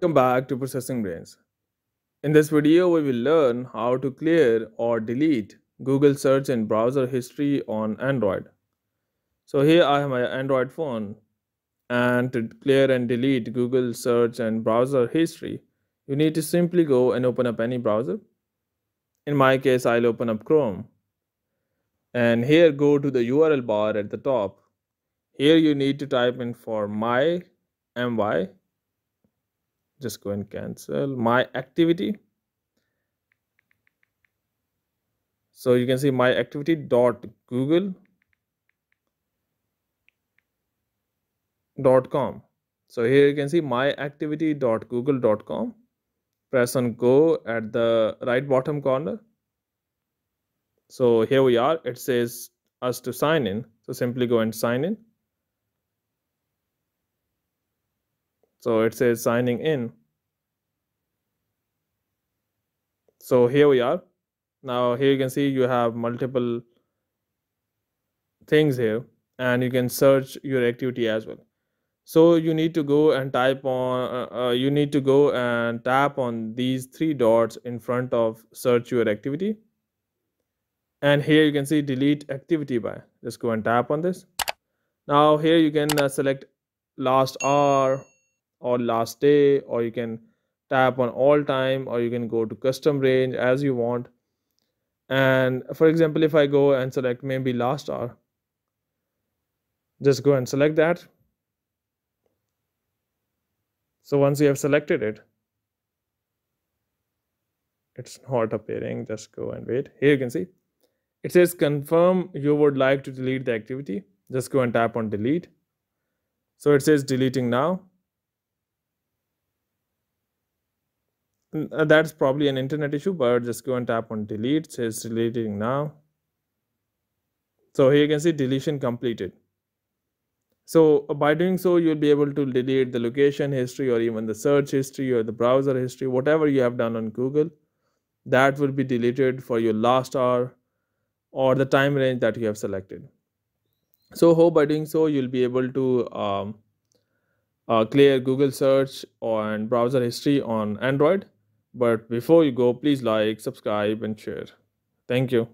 Welcome back to Processing Brains. In this video, we will learn how to clear or delete Google search and browser history on Android. So here I have my Android phone and to clear and delete Google search and browser history, you need to simply go and open up any browser. In my case, I'll open up Chrome. And here go to the URL bar at the top. Here you need to type in for my my just go and cancel my activity. So you can see my activity dot google dot com. So here you can see my activity dot google dot com. Press on go at the right bottom corner. So here we are. It says us to sign in. So simply go and sign in so it says signing in. So here we are. Now here you can see you have multiple things here and you can search your activity as well. So you need to go and type on uh, uh, you need to go and tap on these three dots in front of search your activity. And here you can see delete activity by. Just go and tap on this. Now here you can uh, select last hour or last day or you can tap on all time or you can go to custom range as you want. And for example if i go and select maybe last hour just go and select that. So once you have selected it it's not appearing. Just go and wait. Here you can see. It says confirm you would like to delete the activity. Just go and tap on delete. So it says deleting now that's probably an internet issue but just go and tap on delete it says deleting now. So here you can see deletion completed. So uh, by doing so you'll be able to delete the location history or even the search history or the browser history whatever you have done on google. That will be deleted for your last hour or the time range that you have selected. So hope by doing so you'll be able to um, uh, clear google search and browser history on android but before you go, please like, subscribe, and share. Thank you.